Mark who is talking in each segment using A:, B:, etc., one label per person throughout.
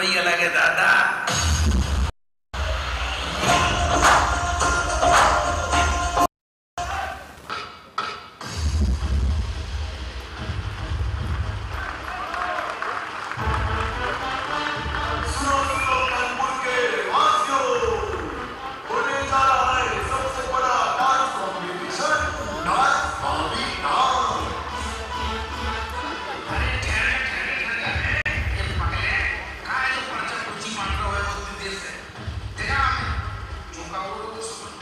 A: વૈયા લાગે દાદા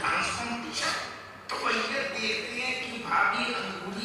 A: डांस तो ये देखते हैं कि भाभी अंगूरी